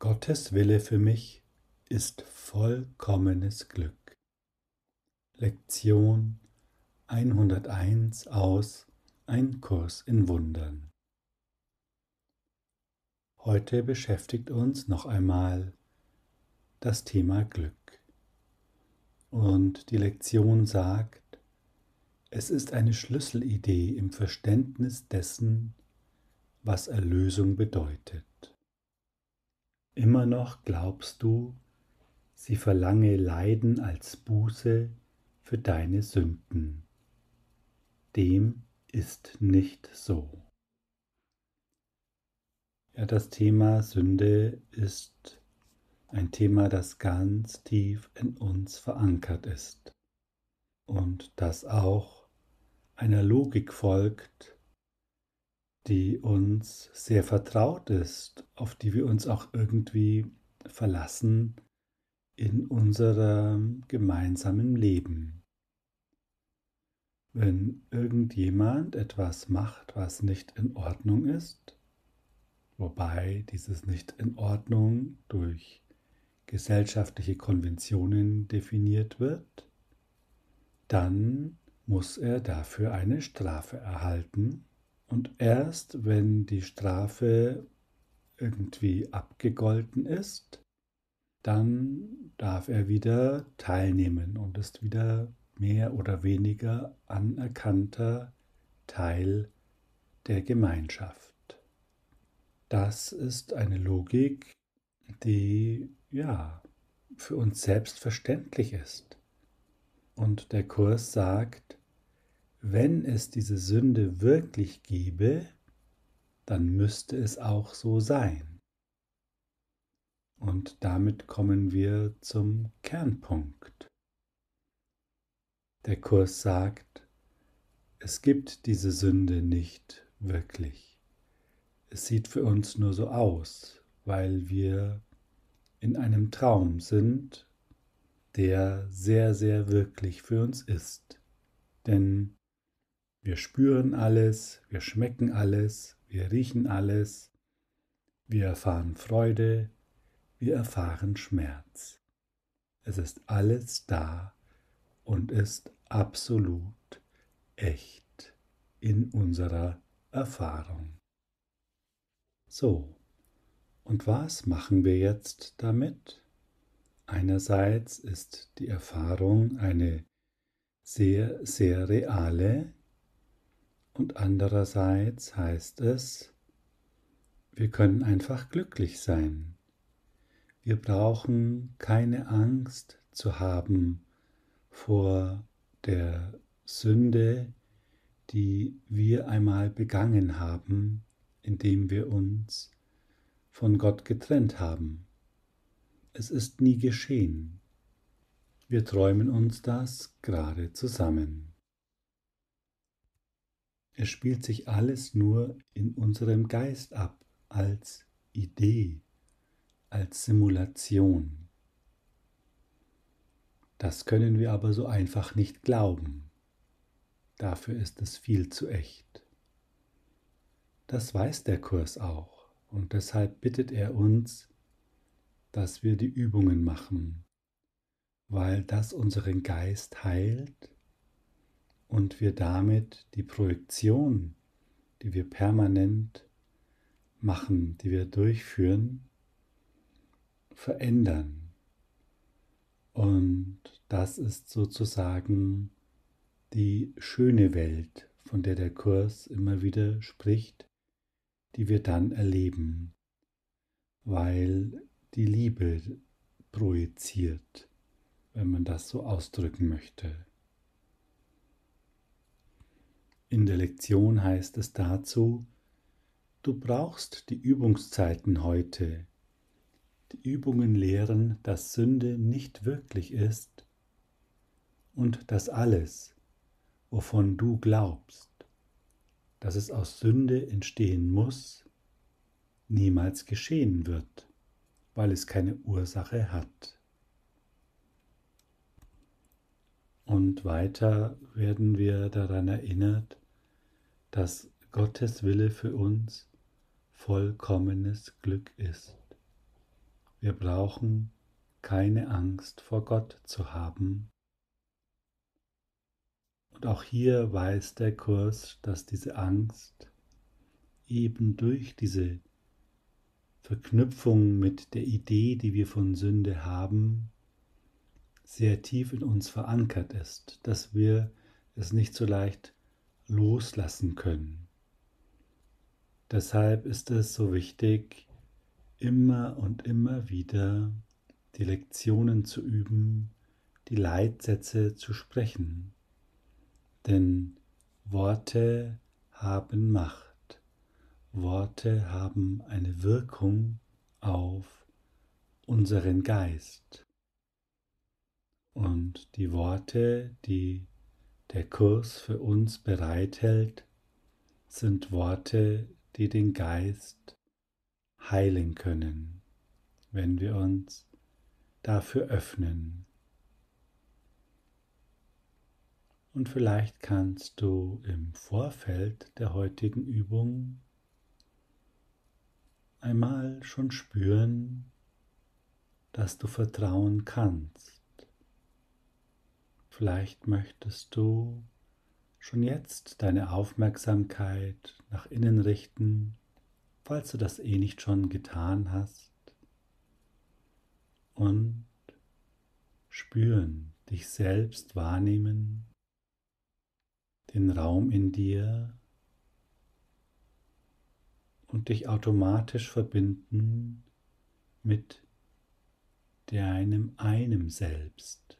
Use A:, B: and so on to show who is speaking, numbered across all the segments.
A: Gottes Wille für mich ist vollkommenes Glück. Lektion 101 aus Ein Kurs in Wundern. Heute beschäftigt uns noch einmal das Thema Glück. Und die Lektion sagt, es ist eine Schlüsselidee im Verständnis dessen, was Erlösung bedeutet. Immer noch glaubst du, sie verlange Leiden als Buße für deine Sünden. Dem ist nicht so. Ja, das Thema Sünde ist ein Thema, das ganz tief in uns verankert ist und das auch einer Logik folgt, die uns sehr vertraut ist, auf die wir uns auch irgendwie verlassen in unserem gemeinsamen Leben. Wenn irgendjemand etwas macht, was nicht in Ordnung ist, wobei dieses nicht in Ordnung durch gesellschaftliche Konventionen definiert wird, dann muss er dafür eine Strafe erhalten und erst wenn die Strafe irgendwie abgegolten ist, dann darf er wieder teilnehmen und ist wieder mehr oder weniger anerkannter Teil der Gemeinschaft. Das ist eine Logik, die ja für uns selbstverständlich ist. Und der Kurs sagt, wenn es diese Sünde wirklich gäbe, dann müsste es auch so sein. Und damit kommen wir zum Kernpunkt. Der Kurs sagt, es gibt diese Sünde nicht wirklich. Es sieht für uns nur so aus, weil wir in einem Traum sind, der sehr, sehr wirklich für uns ist. Denn wir spüren alles, wir schmecken alles, wir riechen alles, wir erfahren Freude, wir erfahren Schmerz. Es ist alles da und ist absolut echt in unserer Erfahrung. So, und was machen wir jetzt damit? Einerseits ist die Erfahrung eine sehr, sehr reale, und andererseits heißt es, wir können einfach glücklich sein. Wir brauchen keine Angst zu haben vor der Sünde, die wir einmal begangen haben, indem wir uns von Gott getrennt haben. Es ist nie geschehen. Wir träumen uns das gerade zusammen. Es spielt sich alles nur in unserem Geist ab, als Idee, als Simulation. Das können wir aber so einfach nicht glauben. Dafür ist es viel zu echt. Das weiß der Kurs auch und deshalb bittet er uns, dass wir die Übungen machen, weil das unseren Geist heilt und wir damit die Projektion, die wir permanent machen, die wir durchführen, verändern. Und das ist sozusagen die schöne Welt, von der der Kurs immer wieder spricht, die wir dann erleben, weil die Liebe projiziert, wenn man das so ausdrücken möchte. In der Lektion heißt es dazu, du brauchst die Übungszeiten heute. Die Übungen lehren, dass Sünde nicht wirklich ist und dass alles, wovon du glaubst, dass es aus Sünde entstehen muss, niemals geschehen wird, weil es keine Ursache hat. Und weiter werden wir daran erinnert, dass Gottes Wille für uns vollkommenes Glück ist. Wir brauchen keine Angst vor Gott zu haben. Und auch hier weiß der Kurs, dass diese Angst eben durch diese Verknüpfung mit der Idee, die wir von Sünde haben, sehr tief in uns verankert ist, dass wir es nicht so leicht loslassen können. Deshalb ist es so wichtig, immer und immer wieder die Lektionen zu üben, die Leitsätze zu sprechen. Denn Worte haben Macht. Worte haben eine Wirkung auf unseren Geist. Und die Worte, die der Kurs für uns bereithält, sind Worte, die den Geist heilen können, wenn wir uns dafür öffnen. Und vielleicht kannst du im Vorfeld der heutigen Übung einmal schon spüren, dass du vertrauen kannst. Vielleicht möchtest du schon jetzt deine Aufmerksamkeit nach innen richten, falls du das eh nicht schon getan hast, und spüren, dich selbst wahrnehmen, den Raum in dir und dich automatisch verbinden mit deinem einem Selbst,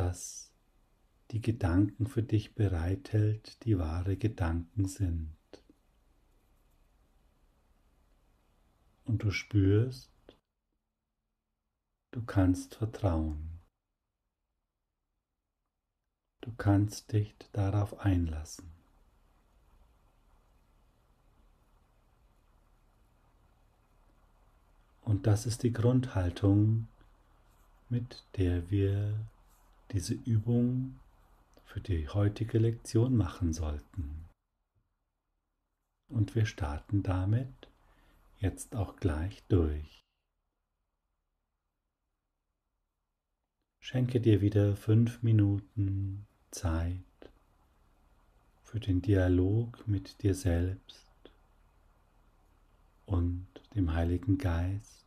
A: das die Gedanken für dich bereithält, die wahre Gedanken sind. Und du spürst, du kannst vertrauen. Du kannst dich darauf einlassen. Und das ist die Grundhaltung, mit der wir diese Übung für die heutige Lektion machen sollten. Und wir starten damit jetzt auch gleich durch. Schenke dir wieder fünf Minuten Zeit für den Dialog mit dir selbst und dem Heiligen Geist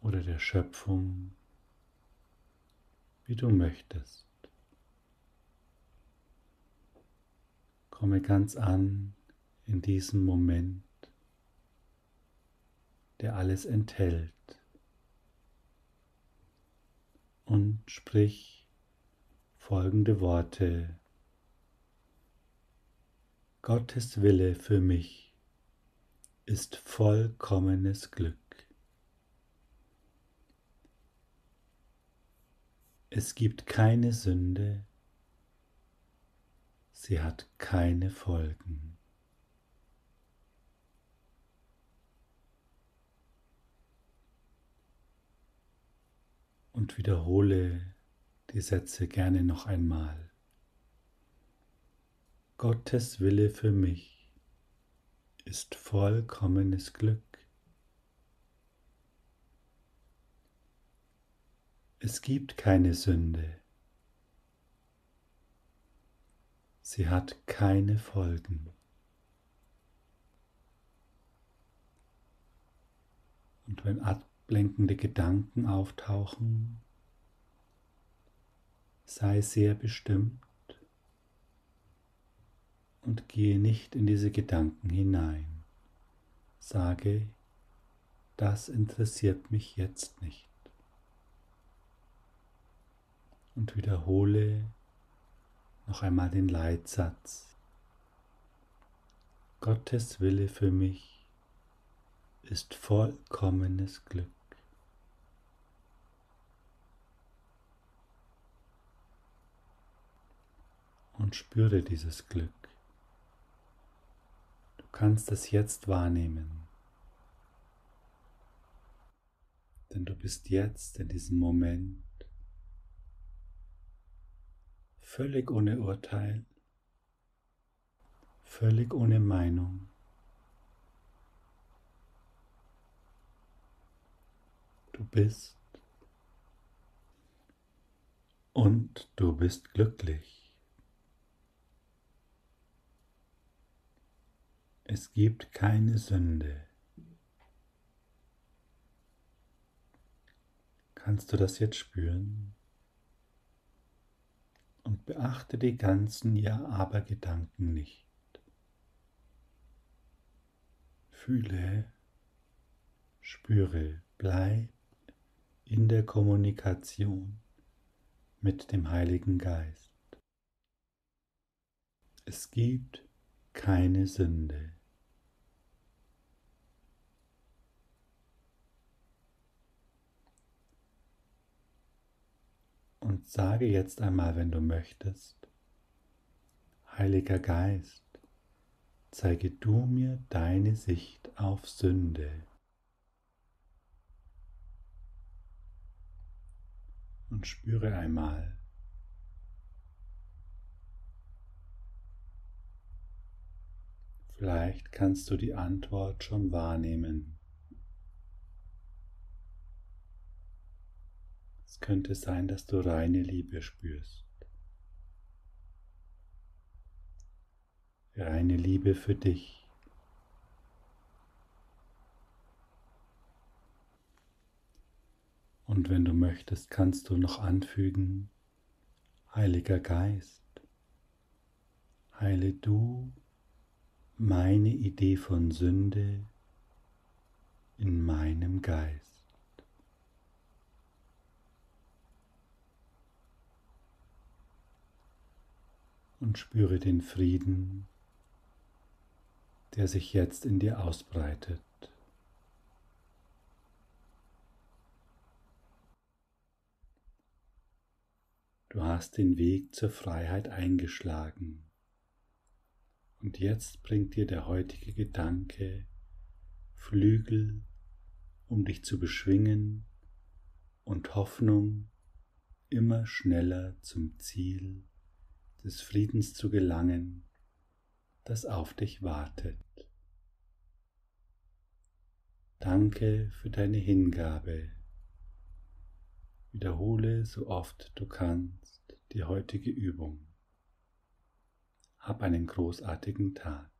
A: oder der Schöpfung, wie du möchtest. Komme ganz an in diesem Moment, der alles enthält, und sprich folgende Worte. Gottes Wille für mich ist vollkommenes Glück. Es gibt keine Sünde, sie hat keine Folgen. Und wiederhole die Sätze gerne noch einmal. Gottes Wille für mich ist vollkommenes Glück. Es gibt keine Sünde. Sie hat keine Folgen. Und wenn ablenkende Gedanken auftauchen, sei sehr bestimmt und gehe nicht in diese Gedanken hinein. Sage, das interessiert mich jetzt nicht und wiederhole noch einmal den Leitsatz. Gottes Wille für mich ist vollkommenes Glück. Und spüre dieses Glück. Du kannst es jetzt wahrnehmen. Denn du bist jetzt in diesem Moment völlig ohne Urteil, völlig ohne Meinung. bist und du bist glücklich. Es gibt keine Sünde. Kannst du das jetzt spüren? Und beachte die ganzen Ja-Aber-Gedanken nicht. Fühle, spüre, bleib in der Kommunikation mit dem Heiligen Geist. Es gibt keine Sünde. Und sage jetzt einmal, wenn du möchtest, Heiliger Geist, zeige du mir deine Sicht auf Sünde. Und spüre einmal, Vielleicht kannst du die Antwort schon wahrnehmen. Es könnte sein, dass du reine Liebe spürst. Reine Liebe für dich. Und wenn du möchtest, kannst du noch anfügen, Heiliger Geist, heile du meine Idee von Sünde in meinem Geist. Und spüre den Frieden, der sich jetzt in dir ausbreitet. Du hast den Weg zur Freiheit eingeschlagen. Und jetzt bringt dir der heutige Gedanke Flügel, um dich zu beschwingen und Hoffnung, immer schneller zum Ziel des Friedens zu gelangen, das auf dich wartet. Danke für deine Hingabe. Wiederhole so oft du kannst die heutige Übung. Hab einen großartigen Tag.